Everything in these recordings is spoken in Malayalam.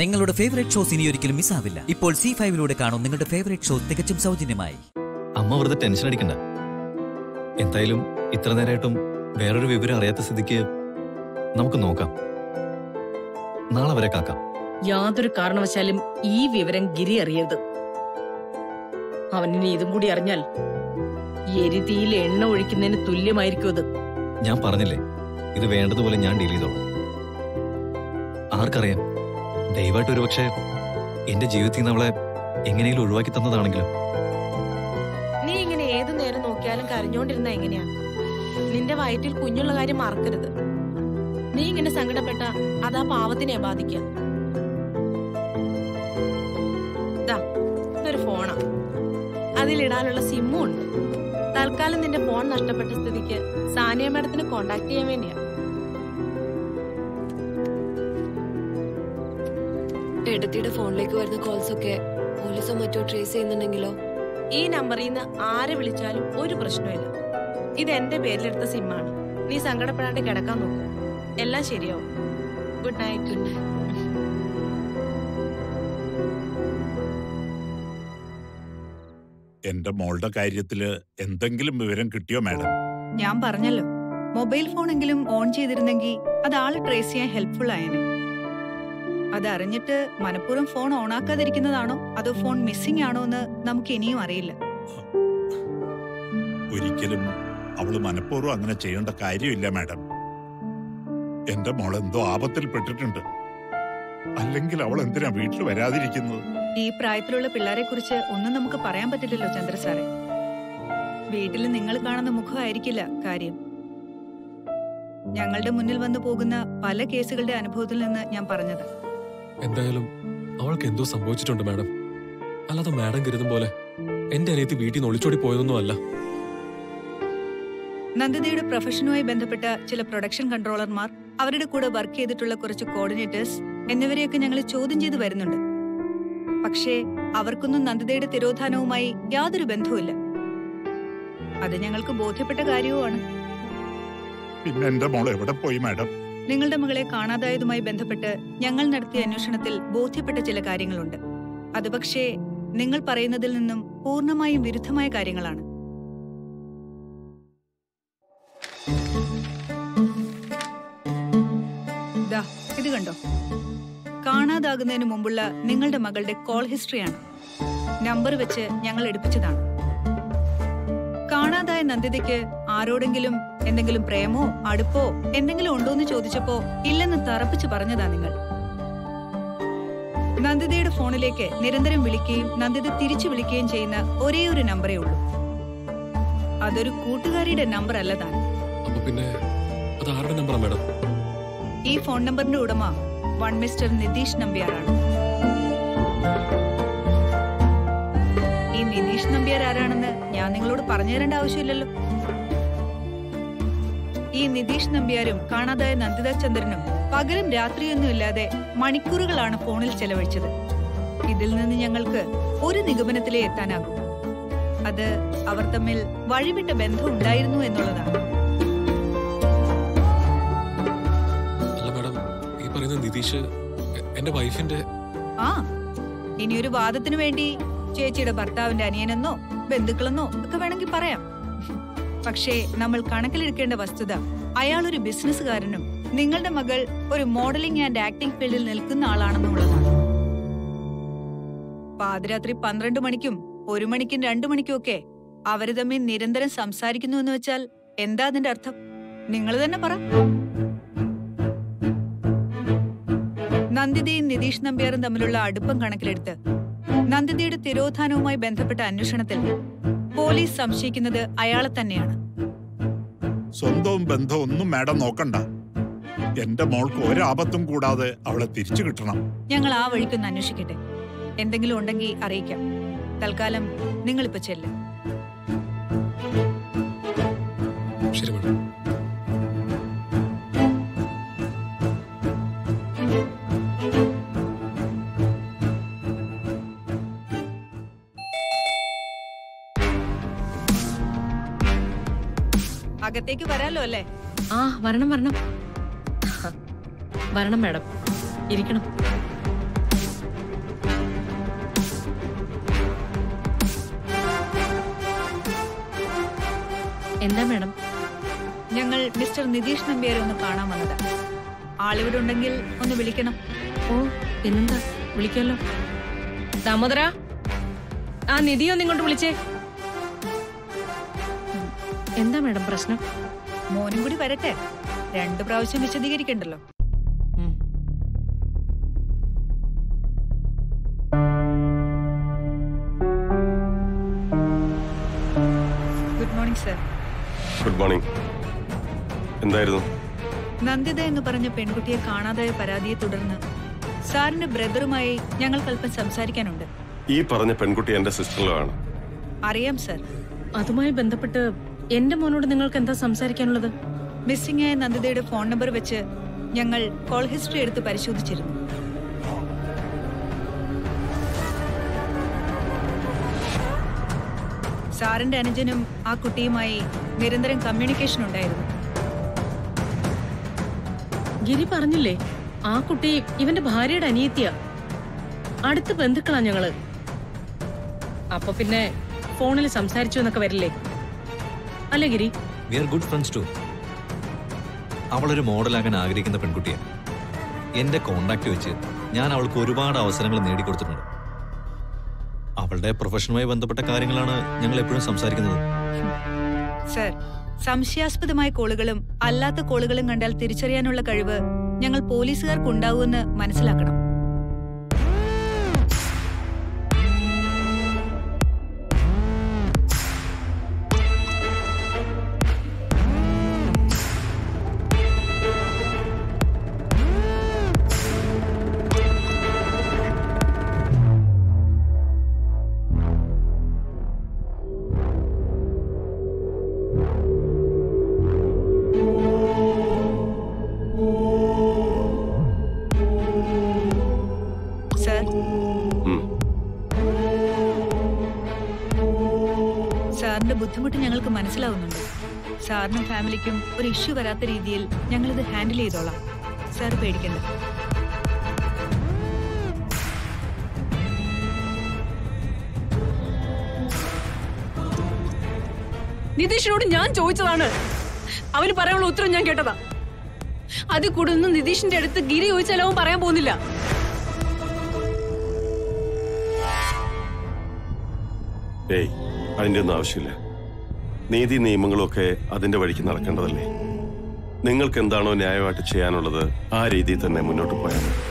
നിങ്ങളുടെ ഫേവറേറ്റ് ഷോസ് ഇനി ഒരിക്കലും മിസ്സാവില്ല ഇപ്പോൾ സി ഫൈവിലൂടെ കാണും നിങ്ങളുടെ ഫേവറേറ്റ് ഷോ തികച്ചും സൗജന്യമായി. അമ്മ വെറുതെ ടെൻഷൻ അടിക്കണ്ട. എന്തായാലും ഇത്ര നേരമായിട്ടും വേറൊരു വിവരം അറിയാത്ത സ്ഥിതിക്ക് നമുക്ക് നോക്കാം. നാളെ വരെ കാക്കാം. യാതൊരു കാരണവശാലും ഈ വിവരം ഗിരി അറിയരുത്. അവൻ ഇനി ഇതും കൂടി അറിഞ്ഞാൽ എരിതിയിൽ എണ്ണ ഒഴിക്കുന്നതിന് തുല്യമായിരിക്കും അത്. ഞാൻ പറഞ്ഞില്ലേ ഇത് വേണ്ടതുപോലെ ഞാൻ ഡീൽ ചെയ്തോളാം. ആർക്കറിയാം? ദയവായിട്ട് ഒരു പക്ഷേ എന്റെ ജീവിതത്തിൽ നിന്ന് അവളെ എങ്ങനെയെങ്കിലും ഒഴിവാക്കി തന്നതാണെങ്കിലും. നീ ഇങ്ങനെ ഏതു നേരം നോക്കിയാലും കരഞ്ഞോണ്ടിരുന്ന എങ്ങനെയാ? നിന്റെ വയറ്റിൽ കുഞ്ഞുള്ള കാര്യം മറക്കരുത്. നീ ഇങ്ങനെ സങ്കടപ്പെട്ട അതാ പാവത്തിനെ ഫോണാ. അതിലിടാനുള്ള സിമ്മും ഉണ്ട്. തൽക്കാലം നിന്റെ ഫോൺ നഷ്ടപ്പെട്ട സ്ഥിതിക്ക് സാനിയ മാഡത്തിന് കോണ്ടാക്ട് ചെയ്യാൻ ഏട്ടത്തിയുടെ ഫോണിലേക്ക് വരുന്ന കോൾസ് ഒക്കെ പോലീസോ മറ്റോ ട്രേസ് ചെയ്യുന്നുണ്ടെങ്കിലോ? ഈ നമ്പറിൽ നിന്ന് ആരെ വിളിച്ചാലും ഒരു പ്രശ്നമില്ല ഇത് എന്റെ പേരിലെടുത്ത സിമ്മാണ് നീ സങ്കടപ്പെടാണ്ട് കിടക്കാൻ നോക്കും. എല്ലാം ശരിയാവും. ഗുഡ് നൈറ്റ് ഗുഡ് നൈറ്റ് എന്റെ മോളുടെ കാര്യത്തിൽ എന്തെങ്കിലും വിവരം കിട്ടിയോ മാഡം? ഞാൻ പറഞ്ഞല്ലോ. മൊബൈൽ ഫോണെങ്കിലും ഓൺ ചെയ്തിരുന്നെങ്കിൽ അത് ആൾ ട്രേസ് ചെയ്യാൻ ഹെൽപ്ഫുൾ ആയേനെ. അത് അറിഞ്ഞിട്ട് മനഃപൂർവം ഫോൺ ഓണാക്കാതിരിക്കുന്നതാണോ? അതോ ഫോൺ മിസ്സിംഗ് ആണോ എന്ന് നമുക്ക് ഇനിയും അറിയില്ല. ഒരിക്കലും അവൾ മനഃപൂർവം അങ്ങനെ ചെയ്യേണ്ട കാര്യമില്ല മാഡം. എന്റെ മോൾ എന്തോ ആപത്തിൽ പെട്ടിട്ടുണ്ട്. അല്ലെങ്കിൽ അവൾ എന്തിനാ വീട്ടിൽ വരാതിരിക്കുന്നത്? ഈ പ്രായത്തിലുള്ള പിള്ളേരെ കുറിച്ച് ഒന്നും നമുക്ക് പറയാൻ പറ്റില്ലല്ലോ ചന്ദ്ര സാറേ. വീട്ടിൽ നിങ്ങൾ കാണുന്ന മുഖമായിരിക്കില്ല കാര്യം. ഞങ്ങളുടെ മുന്നിൽ വന്നു പോകുന്ന പല കേസുകളുടെ അനുഭവത്തിൽ നിന്ന് ഞാൻ പറഞ്ഞത്. എന്തായാലും അവൾക്ക് എന്തോ സംഭവിച്ചിട്ടുണ്ട് മാഡം. അല്ലാതെ മാഡം കരുതും പോലെ എന്റെ അനിയത്തി വീട്ടിൽ നിന്ന് ഒളിച്ചോടി പോയതൊന്നും അല്ല. നന്ദിതയുടെ പ്രൊഫഷനുമായി ബന്ധപ്പെട്ട ചില പ്രൊഡക്ഷൻ കൺട്രോളർമാർ അവരുടെ കൂടെ വർക്ക് ചെയ്തിട്ടുള്ള കുറച്ച് കോർഡിനേറ്റേഴ്സ് എന്നിവരെയൊക്കെ ഞങ്ങൾ ചോദ്യം ചെയ്തു വരുന്നുണ്ട്. പക്ഷേ അവർക്കൊന്നും നന്ദിതയുടെ തിരോധാനവുമായി യാതൊരു ബന്ധവുമില്ല. അത് ഞങ്ങൾക്ക് ബോധ്യപ്പെട്ട കാര്യവുമാണ്. പിന്നെ എന്റെ മോൾ എവിടെ പോയി മാഡം? നിങ്ങളുടെ മകളെ കാണാതായതുമായി ബന്ധപ്പെട്ട് ഞങ്ങൾ നടത്തിയ അന്വേഷണത്തിൽ ബോധ്യപ്പെട്ട ചില കാര്യങ്ങളുണ്ട്. അതുപക്ഷേ നിങ്ങൾ പറയുന്നതിൽ നിന്നും പൂർണമായും വിരുദ്ധമായ കാര്യങ്ങളാണ്. ഇത് കണ്ടോ? കാണാതാകുന്നതിന് മുമ്പുള്ള നിങ്ങളുടെ മകളുടെ കോൾ ഹിസ്റ്ററിയാണ്. നമ്പർ വെച്ച് ഞങ്ങൾ എടുപ്പിച്ചതാണ്. കാണാതായ നന്ദിതയ്ക്ക് ആരോടെങ്കിലും എന്തെങ്കിലും പ്രേമോ അടുപ്പോ എന്തെങ്കിലും ഉണ്ടോ എന്ന് ചോദിച്ചപ്പോ ഇല്ലെന്ന് തറപ്പിച്ചു പറഞ്ഞതാ നിങ്ങൾ. നന്ദിതയുടെ ഫോണിലേക്ക് നിരന്തരം വിളിക്കുകയും നന്ദിത തിരിച്ചു വിളിക്കുകയും ചെയ്യുന്ന ഒരേ ഒരു നമ്പറേ ഉള്ളൂ. അതൊരു കൂട്ടുകാരിയുടെ നമ്പർ അല്ല താൻ പിന്നെ അത് ആരുടെ നമ്പറാ മാഡം? ഈ ഫോൺ നമ്പറിന്റെ ഉടമ വൺ മിസ്റ്റർ നിതീഷ് നമ്പ്യാറാണ് ഈ നിതീഷ് നമ്പ്യാർ ആരാണെന്ന് ഞാൻ നിങ്ങളോട് പറഞ്ഞു തരേണ്ട ആവശ്യമില്ലല്ലോ. ഈ നിതീഷ് നമ്പ്യാരും കാണാതായ നന്ദിത ചന്ദ്രനും പകലും രാത്രിയൊന്നുമില്ലാതെ മണിക്കൂറുകളാണ് ഫോണിൽ ചെലവഴിച്ചത്. ഇതിൽ നിന്ന് ഞങ്ങൾക്ക് ഒരു നിഗമനത്തിലേ എത്താനാകും. അത് അവർ തമ്മിൽ വഴിവിട്ട ബന്ധം ഉണ്ടായിരുന്നു എന്നുള്ളതാണ്. നിതീഷ് എ- എന്റെ വൈഫിന്റെ ആ ഇനിയൊരു വാദത്തിനു വേണ്ടി ചേച്ചിയുടെ ഭർത്താവിന്റെ അനിയനെന്നോ ബന്ധുക്കളെന്നോ ഒക്കെ വേണമെങ്കിൽ പറയാം. പക്ഷേ നമ്മൾ കണക്കിലെടുക്കേണ്ട വസ്തുത അയാൾ ഒരു ബിസിനസ്സുകാരനും നിങ്ങളുടെ മകൾ ഒരു മോഡലിംഗ് ആൻഡ് ആക്ടിംഗ് ഫീൽഡിൽ നിൽക്കുന്ന ആളാണെന്നുള്ളതാണ്. പാതിരാത്രി പന്ത്രണ്ട് മണിക്കും ഒരു മണിക്കും രണ്ടു മണിക്കും ഒക്കെ അവർ തമ്മിൽ നിരന്തരം സംസാരിക്കുന്നു എന്ന് വെച്ചാൽ എന്താ അതിന്റെ അർത്ഥം? നിങ്ങൾ തന്നെ പറ. നന്ദിതയും നിതീഷ് നമ്പ്യാറും തമ്മിലുള്ള അടുപ്പം കണക്കിലെടുത്ത് നന്ദിതയുടെ തിരോധാനവുമായി ബന്ധപ്പെട്ട അന്വേഷണത്തിൽ പോലീസ് സംശയിക്കുന്നത് അയാളെ തന്നെയാണ്. സ്വന്തവും ബന്ധവും ഒന്നും മാഡം നോക്കണ്ട. എന്റെ മോൾക്ക് ഒരാപത്തും കൂടാതെ അവളെ തിരിച്ചു കിട്ടണം. ഞങ്ങൾ ആ വഴിക്കൊന്ന് അന്വേഷിക്കട്ടെ. എന്തെങ്കിലും ഉണ്ടെങ്കിൽ അറിയിക്കാം. തൽക്കാലം നിങ്ങളിപ്പോ ചെല്ല്. അകത്തേക്ക് വരാലോ അല്ലേ? ആ വരണം വരണം. വരണം മാഡം. ഇരിക്കണം. എന്താ മാഡം? ഞങ്ങൾ മിസ്റ്റർ നിതീഷ് നമ്പ്യാരെ ഒന്ന് കാണാൻ വന്നത്. ആളിവിടെ ഉണ്ടെങ്കിൽ ഒന്ന് വിളിക്കണം. ഓ പിന്നെന്താ? വിളിക്കല്ലോ ദാമോദര ആ നിധിയൊന്നിങ്ങോട്ട് വിളിച്ചേ. എന്താ മാഡം പ്രശ്നം? മോനും കൂടി വരട്ടെ. രണ്ടു പ്രാവശ്യം വിശദീകരിക്കണ്ടല്ലോ. Good morning sir. Good morning. എന്തായിരുന്നു? നന്ദിത എന്ന് പറഞ്ഞ പെൺകുട്ടിയെ കാണാതായ പരാതിയെ തുടർന്ന് സാറിന്റെ ബ്രദറുമായി ഞങ്ങൾക്ക് അല്പം സംസാരിക്കാനുണ്ട്. ഈ പറഞ്ഞ പെൺകുട്ടി എന്റെ സിസ്റ്ററിലോ ആണ് അറിയാം സർ. അതുമായി ബന്ധപ്പെട്ട് എന്റെ മോനോട് നിങ്ങൾക്ക് എന്താ സംസാരിക്കാനുള്ളത്? മിസ്സിംഗ് ആയ നന്ദിതയുടെ ഫോൺ നമ്പർ വെച്ച് ഞങ്ങൾ കോൾ ഹിസ്റ്ററി എടുത്ത് പരിശോധിച്ചിരുന്നു. സാറിന്റെ അനുജനും ആ കുട്ടിയുമായി നിരന്തരം കമ്മ്യൂണിക്കേഷൻ ഉണ്ടായിരുന്നു. ഗിരി പറഞ്ഞില്ലേ ആ കുട്ടി ഇവന്റെ ഭാര്യയുടെ അനിയത്തിയാ. അടുത്ത ബന്ധുക്കളാ ഞങ്ങൾ. അപ്പൊ പിന്നെ ഫോണിൽ സംസാരിച്ചു എന്നൊക്കെ വരില്ലേ? അല്ലേ Giri we are good friends too അവളൊരു മോഡലാകാൻ ആഗ്രഹിക്കുന്ന പെൺകുട്ടിയാണ്. എന്റെ കോണ്ടാക്ട് വെച്ച് ഞാൻ അവൾക്ക് ഒരുപാട് അവസരങ്ങൾ നേടിക്കൊടുത്തിട്ടുണ്ട്. അവളുടെ പ്രൊഫഷനുമായി ബന്ധപ്പെട്ട കാര്യങ്ങളാണ് ഞങ്ങൾ എപ്പോഴും സംസാരിക്കുന്നത്. സർ സംശയാസ്പദമായ കോളുകളും അല്ലാത്ത കോളുകളും കണ്ടാൽ തിരിച്ചറിയാനുള്ള കഴിവ് ഞങ്ങൾ പോലീസുകാർക്ക് ഉണ്ടാവുമെന്ന് മനസ്സിലാക്കണം. മനസ്സിലാവുന്നുണ്ട്. സാറിനും ഫാമിലിക്കും ഒരു ഇഷ്യൂ വരാത്ത രീതിയിൽ ഞങ്ങളിത് ഹാൻഡിൽ ചെയ്തോളാം. സാർ പേടിക്കണ്ട. നിതീഷിനോട് ഞാൻ ചോദിച്ചതാണ്. അവന് പറയാനുള്ള ഉത്തരം ഞാൻ കേട്ടതാ. അത് കൂടുതൽ നിതീഷിന്റെ അടുത്ത് ഗിരി ചോദിച്ചാലും അവൻ പറയാൻ പോകുന്നില്ല. ഏയ് അതിന്റെ ഒന്നും ആവശ്യമില്ല. നീതി നിയമങ്ങളൊക്കെ അതിന്റെ വഴിക്ക് നടക്കേണ്ടതല്ലേ? നിങ്ങൾക്ക് എന്താണോ ന്യായമായിട്ട് ചെയ്യാനുള്ളത് ആ രീതിയിൽ തന്നെ മുന്നോട്ട് പോയാൽ മതി.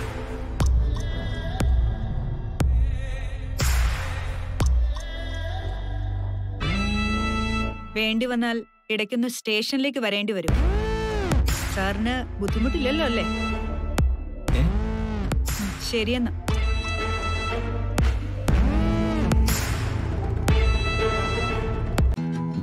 വേണ്ടി വന്നാൽ ഇടയ്ക്കൊന്ന് സ്റ്റേഷനിലേക്ക് വരേണ്ടി വരും. സാറിന് ബുദ്ധിമുട്ടില്ലല്ലോ അല്ലേ? ശരിയെന്നാ.